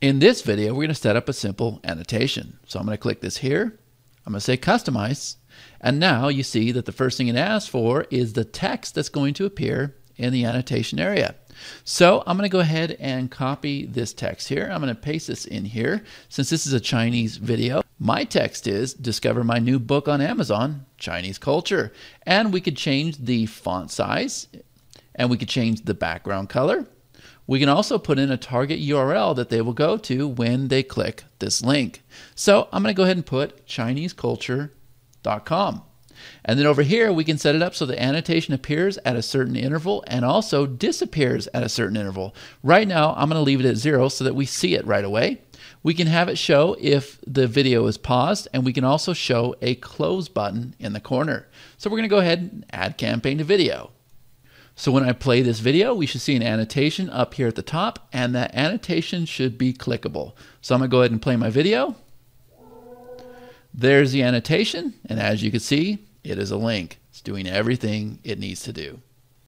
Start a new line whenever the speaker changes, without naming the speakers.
In this video, we're going to set up a simple annotation. So I'm going to click this here. I'm going to say customize. And now you see that the first thing it asks for is the text that's going to appear in the annotation area. So I'm going to go ahead and copy this text here. I'm going to paste this in here. Since this is a Chinese video, my text is discover my new book on Amazon, Chinese culture. And we could change the font size and we could change the background color. We can also put in a target URL that they will go to when they click this link. So I'm going to go ahead and put ChineseCulture.com. And then over here, we can set it up so the annotation appears at a certain interval and also disappears at a certain interval. Right now, I'm going to leave it at zero so that we see it right away. We can have it show if the video is paused, and we can also show a close button in the corner. So we're going to go ahead and add campaign to video. So when I play this video, we should see an annotation up here at the top, and that annotation should be clickable. So I'm to go ahead and play my video. There's the annotation, and as you can see, it is a link. It's doing everything it needs to do.